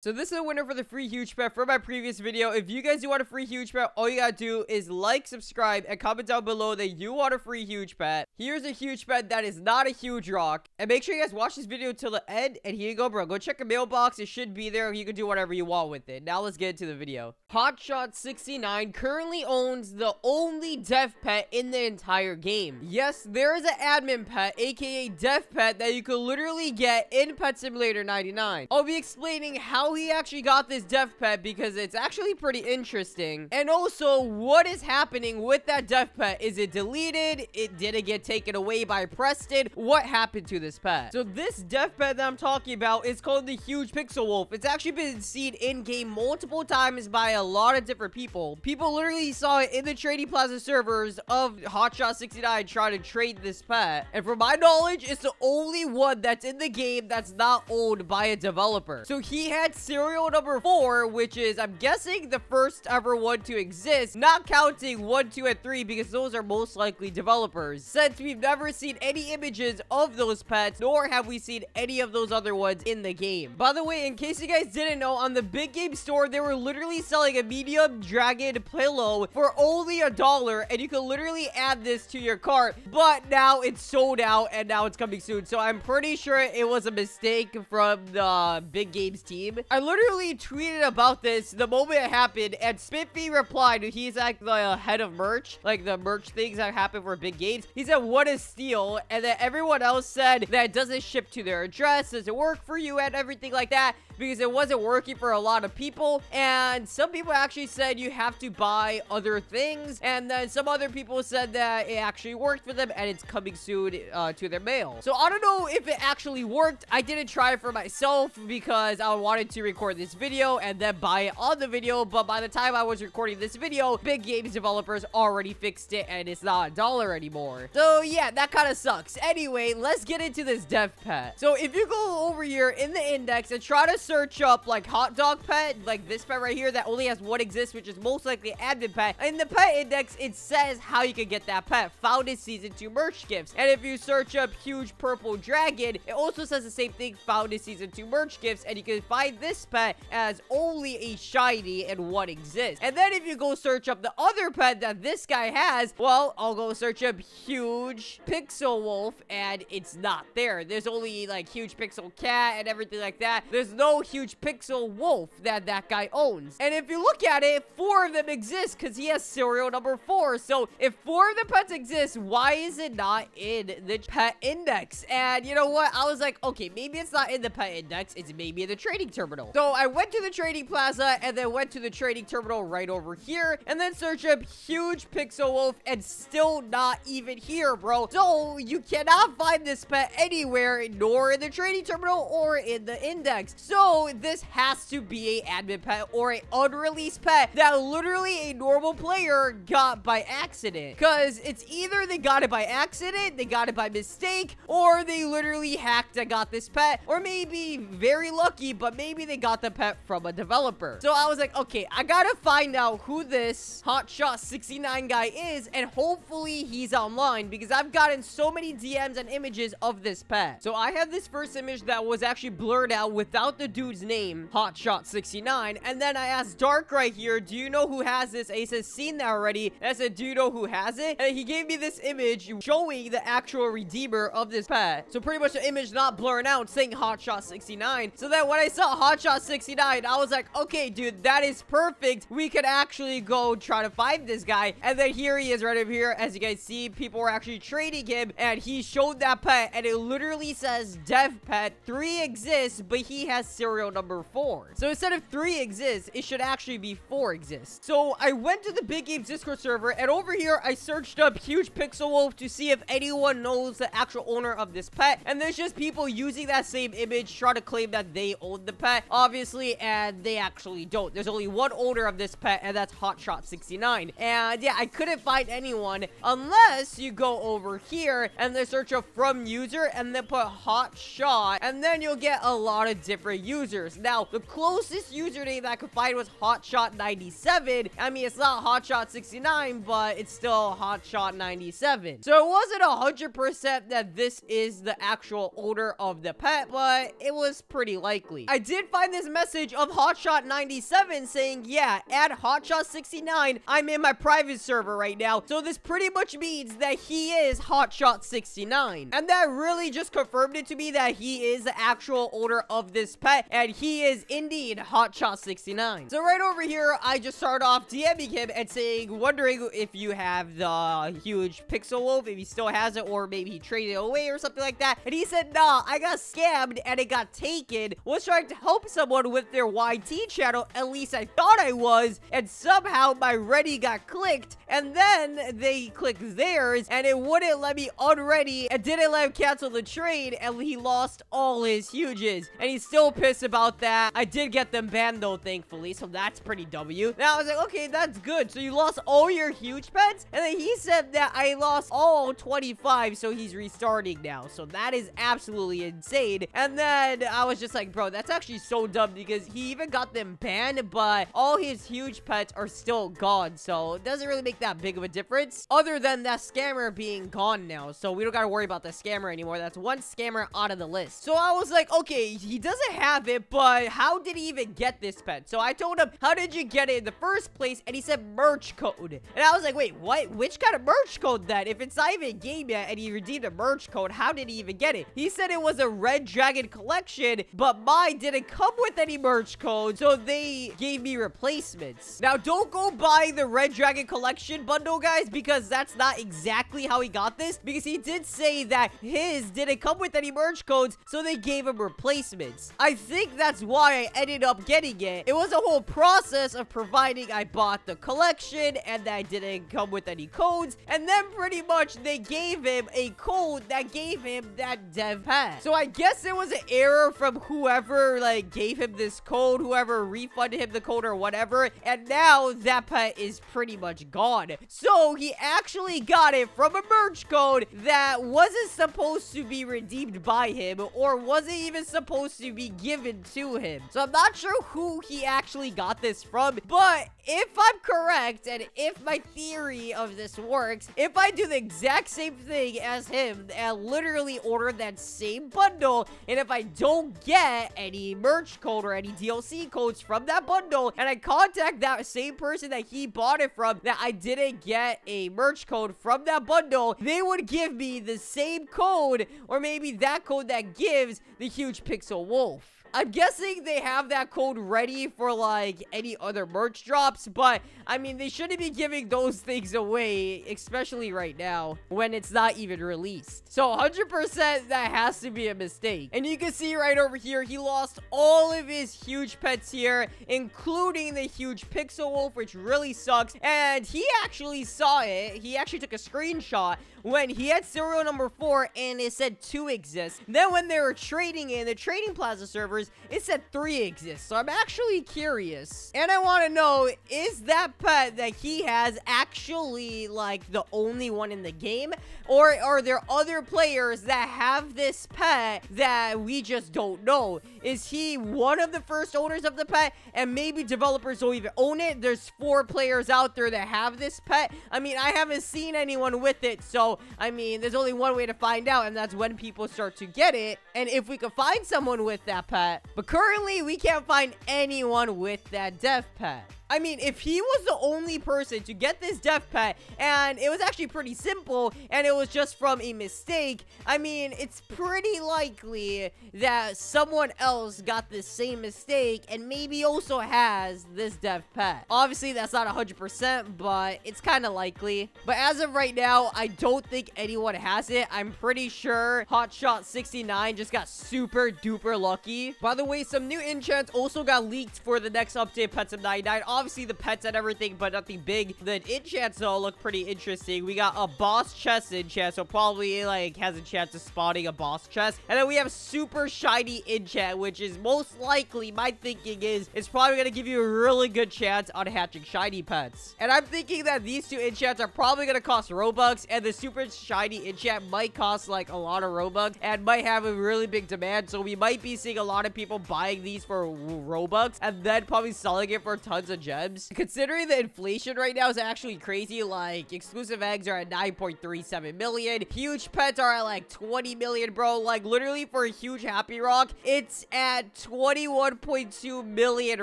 So this is a winner for the free huge pet from my previous video. If you guys do want a free huge pet, all you gotta do is like, subscribe, and comment down below that you want a free huge pet. Here's a huge pet that is not a huge rock. And make sure you guys watch this video till the end. And here you go, bro. Go check a mailbox. It should be there. You can do whatever you want with it. Now let's get into the video. Hotshot69 currently owns the only dev pet in the entire game. Yes, there is an admin pet, aka dev pet, that you could literally get in Pet Simulator 99. I'll be explaining how how he actually got this dev pet because it's actually pretty interesting. And also, what is happening with that dev pet? Is it deleted? It did it get taken away by Preston? What happened to this pet? So this dev pet that I'm talking about is called the Huge Pixel Wolf. It's actually been seen in-game multiple times by a lot of different people. People literally saw it in the Trading Plaza servers of Hotshot69 trying to trade this pet. And from my knowledge, it's the only one that's in the game that's not owned by a developer. So he had serial number four, which is, I'm guessing, the first ever one to exist, not counting one, two, and three, because those are most likely developers. Since we've never seen any images of those pets, nor have we seen any of those other ones in the game. By the way, in case you guys didn't know, on the big game store, they were literally selling a medium dragon pillow for only a dollar, and you can literally add this to your cart, but now it's sold out, and now it's coming soon, so I'm pretty sure it was a mistake from the big games team. I literally tweeted about this the moment it happened, and Spiffy replied, he's like the head of merch, like the merch things that happen for big games. He said, what is steal? And then everyone else said that it doesn't ship to their address, doesn't work for you, and everything like that because it wasn't working for a lot of people. And some people actually said you have to buy other things. And then some other people said that it actually worked for them and it's coming soon uh, to their mail. So I don't know if it actually worked. I didn't try it for myself because I wanted to record this video and then buy it on the video. But by the time I was recording this video, big games developers already fixed it and it's not a dollar anymore. So yeah, that kind of sucks. Anyway, let's get into this dev pet. So if you go over here in the index and try to search up like hot dog pet, like this pet right here that only has one exists, which is most likely admin pet. In the pet index, it says how you can get that pet. Found in season 2 merch gifts. And if you search up huge purple dragon, it also says the same thing found in season 2 merch gifts. And you can find this pet as only a shiny and one exists. And then if you go search up the other pet that this guy has, well, I'll go search up huge pixel wolf and it's not there. There's only like huge pixel cat and everything like that. There's no huge pixel wolf that that guy owns. And if you look at it, four of them exist because he has serial number four. So if four of the pets exist, why is it not in the pet index? And you know what? I was like, okay, maybe it's not in the pet index. It's maybe in the trading terminal. So I went to the trading plaza and then went to the trading terminal right over here and then search up huge pixel wolf and still not even here, bro. So you cannot find this pet anywhere, nor in the trading terminal or in the index. So this has to be a admin pet or a unreleased pet that literally a normal player got by accident. Because it's either they got it by accident, they got it by mistake, or they literally hacked and got this pet, or maybe very lucky, but maybe they got the pet from a developer. So I was like, okay, I gotta find out who this Hotshot 69 guy is, and hopefully he's online, because I've gotten so many DMs and images of this pet. So I have this first image that was actually blurred out without the dude's name, Hotshot69. And then I asked Dark right here, do you know who has this? And he says, seen that already. And I said, do you know who has it? And he gave me this image showing the actual redeemer of this pet. So pretty much the image not blurring out saying Hotshot69. So then when I saw Hotshot69, I was like, okay, dude, that is perfect. We could actually go try to find this guy. And then here he is right over here. As you guys see, people were actually trading him and he showed that pet and it literally says dev pet 3 exists, but he has serial number four. So instead of three exists, it should actually be four exists. So I went to the Big Games Discord server, and over here, I searched up Huge Pixel Wolf to see if anyone knows the actual owner of this pet. And there's just people using that same image trying to claim that they own the pet, obviously, and they actually don't. There's only one owner of this pet, and that's Hotshot69. And yeah, I couldn't find anyone unless you go over here and then search up from user and then put Hotshot, and then you'll get a lot of different users. Now, the closest username that I could find was Hotshot97. I mean, it's not Hotshot69, but it's still Hotshot97. So it wasn't 100% that this is the actual owner of the pet, but it was pretty likely. I did find this message of Hotshot97 saying, yeah, add Hotshot69. I'm in my private server right now. So this pretty much means that he is Hotshot69. And that really just confirmed it to me that he is the actual owner of this pet. And he is indeed Hotshot69. So right over here, I just start off DMing him and saying, wondering if you have the huge pixel wolf, if he still has it, or maybe he traded it away or something like that. And he said, nah, I got scammed and it got taken. Was trying to help someone with their YT channel. At least I thought I was. And somehow my ready got clicked. And then they clicked theirs and it wouldn't let me unready and didn't let him cancel the trade. And he lost all his huges. And he's still pissed about that. I did get them banned though, thankfully. So that's pretty W. Now I was like, okay, that's good. So you lost all your huge pets? And then he said that I lost all 25. So he's restarting now. So that is absolutely insane. And then I was just like, bro, that's actually so dumb because he even got them banned, but all his huge pets are still gone. So it doesn't really make that big of a difference other than that scammer being gone now. So we don't got to worry about the scammer anymore. That's one scammer out of the list. So I was like, okay, he doesn't have it, but how did he even get this pen? So I told him, how did you get it in the first place? And he said merch code. And I was like, wait, what? Which kind of merch code then? If it's not even game yet and he redeemed a merch code, how did he even get it? He said it was a Red Dragon collection, but mine didn't come with any merch code, so they gave me replacements. Now, don't go buy the Red Dragon collection bundle, guys, because that's not exactly how he got this, because he did say that his didn't come with any merch codes, so they gave him replacements. I think that's why I ended up getting it. It was a whole process of providing I bought the collection, and that didn't come with any codes, and then pretty much they gave him a code that gave him that dev pass. So I guess it was an error from whoever, like, gave him this code, whoever refunded him the code or whatever, and now that pet is pretty much gone. So he actually got it from a merch code that wasn't supposed to be redeemed by him or wasn't even supposed to be given to him. So I'm not sure who he actually got this from, but if I'm correct and if my theory of this works, if I do the exact same thing as him and literally order that same bundle, and if I don't get any merch code or any DLC codes from that bundle, and I contact that same person that he bought it from, that I didn't get a merch code from that bundle, they would give me the same code, or maybe that code that gives the huge pixel wolf. I'm guessing they have that code ready for, like, any other merch drops, but, I mean, they shouldn't be giving those things away, especially right now, when it's not even released. So, 100% that has to be a mistake. And you can see right over here, he lost all of his huge pets here, including the huge Pixel Wolf, which really sucks. And he actually saw it. He actually took a screenshot when he had serial number 4 and it said 2 exists. Then when they were trading in the Trading Plaza servers, it said 3 exists. So I'm actually curious. And I want to know, is that pet that he has actually like the only one in the game? Or are there other players that have this pet that we just don't know? Is he one of the first owners of the pet and maybe developers don't even own it? There's four players out there that have this pet. I mean, I haven't seen anyone with it, so I mean, there's only one way to find out, and that's when people start to get it. And if we could find someone with that pet, but currently we can't find anyone with that dev pet. I mean, if he was the only person to get this dev pet, and it was actually pretty simple, and it was just from a mistake, I mean, it's pretty likely that someone else got the same mistake, and maybe also has this dev pet. Obviously, that's not 100%, but it's kind of likely. But as of right now, I don't think anyone has it. I'm pretty sure Hotshot69 just got super duper lucky. By the way, some new enchants also got leaked for the next update, Pets of 99 obviously the pets and everything, but nothing big. The enchants, though, look pretty interesting. We got a boss chest enchant, so probably, like, has a chance of spawning a boss chest. And then we have super shiny enchant, which is most likely, my thinking is, it's probably going to give you a really good chance on hatching shiny pets. And I'm thinking that these two enchants are probably going to cost Robux, and the super shiny enchant might cost, like, a lot of Robux, and might have a really big demand, so we might be seeing a lot of people buying these for Robux, and then probably selling it for tons of gems. Considering the inflation right now is actually crazy, like, exclusive eggs are at 9.37 million, huge pets are at, like, 20 million, bro, like, literally for a huge Happy Rock, it's at 21.2 million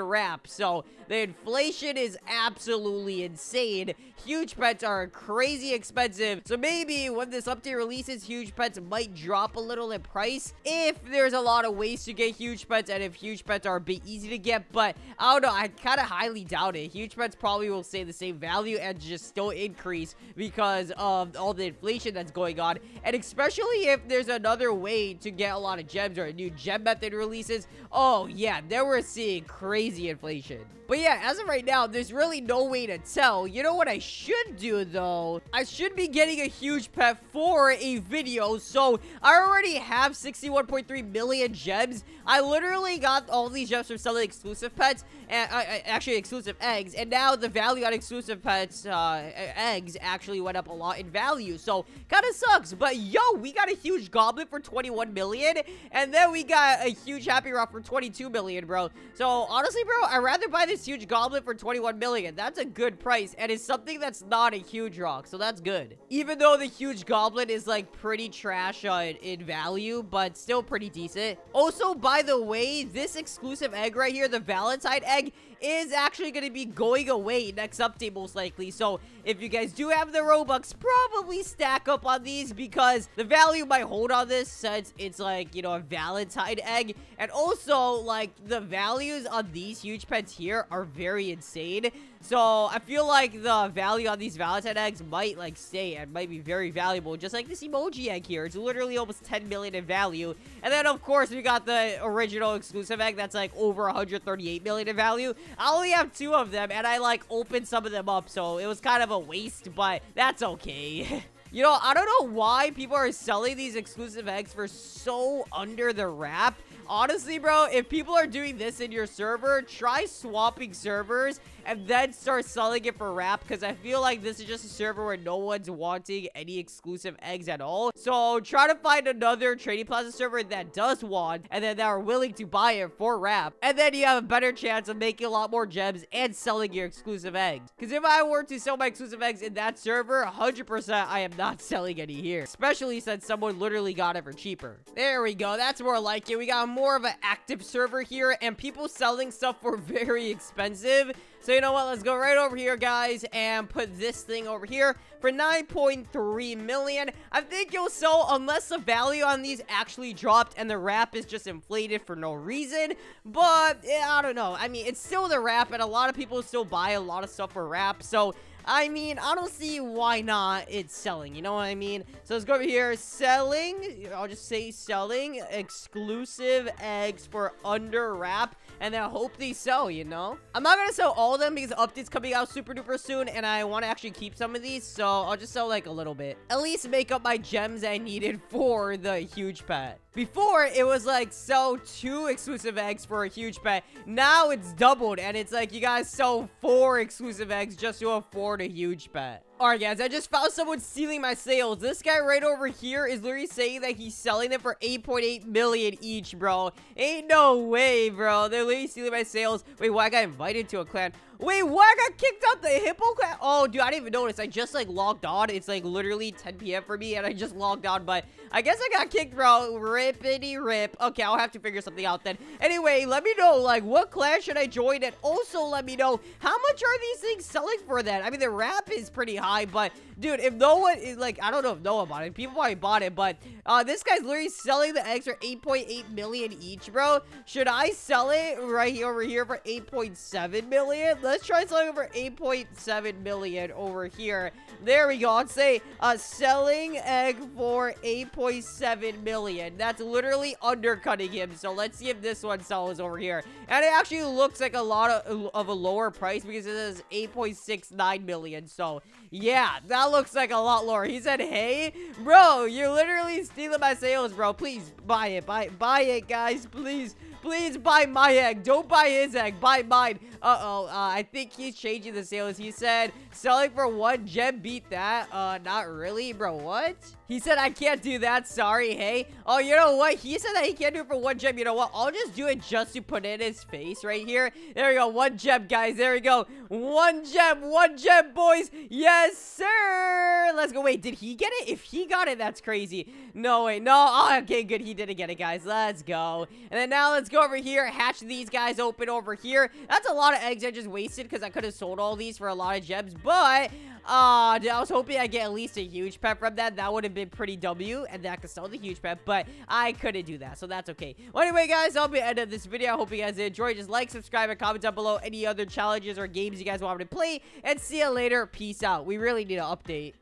RAPs, so the inflation is absolutely insane. Huge pets are crazy expensive. So maybe when this update releases, huge pets might drop a little in price if there's a lot of ways to get huge pets and if huge pets are a bit easy to get. But I don't know. I kind of highly doubt it. Huge pets probably will stay the same value and just still increase because of all the inflation that's going on. And especially if there's another way to get a lot of gems or a new gem method releases. Oh, yeah. Then we're seeing crazy inflation. But yeah, as of right now, there's really no way to tell. You know what I should do, though? I should be getting a huge pet for a video. So I already have 61.3 million gems. I literally got all these gems from selling exclusive pets, and uh, actually exclusive eggs. And now the value on exclusive pets uh, eggs actually went up a lot in value. So kind of sucks. But yo, we got a huge goblin for 21 million, and then we got a huge happy rock for 22 million, bro. So honestly, bro, I'd rather buy this this huge goblin for 21 million. That's a good price, and it's something that's not a huge rock, so that's good. Even though the huge goblin is, like, pretty trash uh, in value, but still pretty decent. Also, by the way, this exclusive egg right here, the Valentine egg, is actually going to be going away next update most likely. So if you guys do have the Robux, probably stack up on these because the value might hold on this since it's like, you know, a Valentine egg. And also, like, the values on these huge pets here are very insane. So I feel like the value on these Valentine eggs might like stay and might be very valuable. Just like this emoji egg here. It's literally almost 10 million in value. And then of course we got the original exclusive egg that's like over 138 million in value. I only have two of them and I like opened some of them up. So it was kind of a waste, but that's okay. You know, I don't know why people are selling these exclusive eggs for so under the RAP. Honestly, bro, if people are doing this in your server, try swapping servers and then start selling it for RAP because I feel like this is just a server where no one's wanting any exclusive eggs at all. So try to find another Trading Plaza server that does want and then that are willing to buy it for RAP. And then you have a better chance of making a lot more gems and selling your exclusive eggs. Because if I were to sell my exclusive eggs in that server, 100% I am not selling any here. Especially since someone literally got it for cheaper. There we go. That's more like it. We got more of an active server here and people selling stuff for very expensive. So you know what? Let's go right over here, guys, and put this thing over here for 9.3 million. I think you'll sell unless the value on these actually dropped and the RAP is just inflated for no reason. But yeah, I don't know. I mean, it's still the RAP, and a lot of people still buy a lot of stuff for RAP. So I mean, I don't see why not it's selling. You know what I mean? So let's go over here. Selling. I'll just say selling exclusive eggs for under RAP and then hope they sell, you know? I'm not gonna sell all of them because update's coming out super duper soon, and I want to actually keep some of these, so I'll just sell, like, a little bit. At least make up my gems I needed for the huge pet. Before, it was like, sell two exclusive eggs for a huge pet. Now it's doubled, and it's like, you guys sell four exclusive eggs just to afford a huge pet. Alright guys, I just found someone stealing my sales. This guy right over here is literally saying that he's selling them for 8.8 million each, bro. Ain't no way, bro. They're literally stealing my sales. Wait, why I got invited to a clan? Wait, why I got kicked out the hippo clan? Oh, dude, I didn't even notice. I just, like, logged on. It's, like, literally 10 p.m. for me, and I just logged on, but I guess I got kicked, bro. Rippity rip. Okay, I'll have to figure something out then. Anyway, let me know, like, what clan should I join? And also let me know, how much are these things selling for then? I mean, the rap is pretty high high, but dude, if no one, is like, I don't know if no one bought it. People probably bought it, but uh, this guy's literally selling the eggs for 8.8 million each, bro. Should I sell it right here over here for 8.7 million? Let's try selling for 8.7 million over here. There we go. I'd say uh, selling egg for 8.7 million. That's literally undercutting him. So let's see if this one sells over here. And it actually looks like a lot of, of a lower price because it says 8.69 million. So yeah, that looks like a lot lower. He said, hey, bro, you're literally stealing my sales, bro. Please buy it. Buy, buy it, guys. Please. Please buy my egg. Don't buy his egg. Buy mine. Uh-oh. Uh, I think he's changing the sales. He said selling for one gem beat that. Uh, not really, bro. What? He said I can't do that. Sorry. Hey. Oh, you know what? He said that he can't do it for one gem. You know what? I'll just do it just to put in his face right here. There we go. One gem, guys. There we go. One gem. One gem, boys. Yes, sir. Let's go. Wait, did he get it? If he got it, that's crazy. No, wait. No. Oh, okay, good. He didn't get it, guys. Let's go. And then now let's go over here. Hatch these guys open over here. That's a lot of eggs I just wasted because I could have sold all these for a lot of gems. But uh, I was hoping I'd get at least a huge pet from that. That would have been pretty W, and that could sell the huge pet, but I couldn't do that, so that's okay. Well, anyway, guys, that'll be the end of this video. I hope you guys enjoyed. Just like, subscribe, and comment down below any other challenges or games you guys want me to play, and see you later. Peace out. We really need an update.